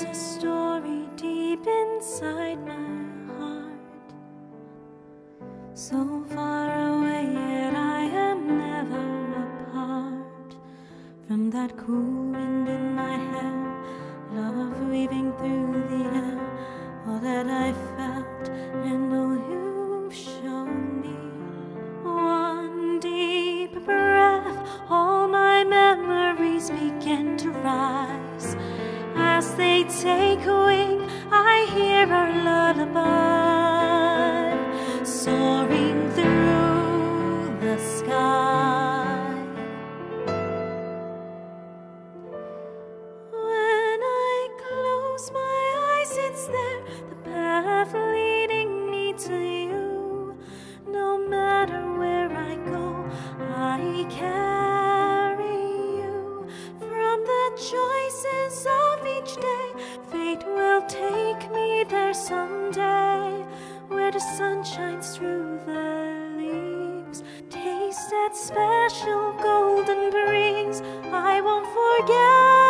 A story deep inside my heart, so far away, yet I am never apart. From that cool wind in my hair, love weaving through the air, all that I felt take wing, I hear our lullaby soaring through the sky. When I close my eyes, it's there, the path leading me to you. No matter where I go, I carry you. From the choices of each day, there someday. Where the sun shines through the leaves, taste that special golden breeze. I won't forget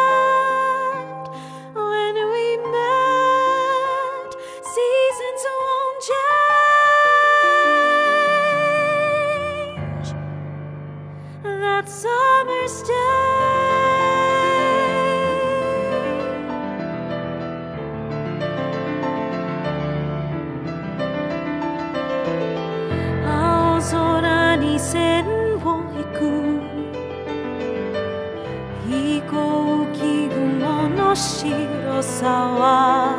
線を引く飛行機雲の白さは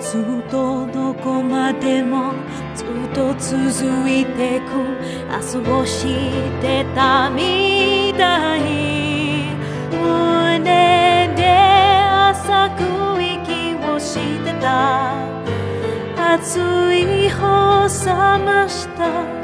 ずっとどこまでもずっと続いてく。明日を知ってたみたい胸で浅く息をしてた熱い方冷ました。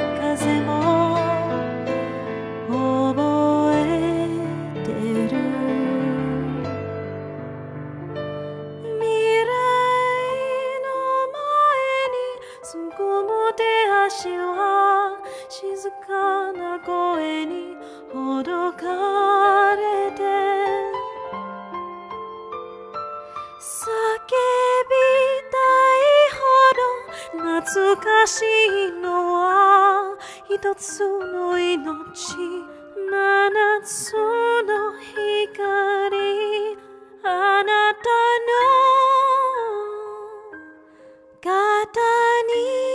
私は静かな声にほどかれて。叫びたいほど懐かしいのは一つの命七つの光あなたの方に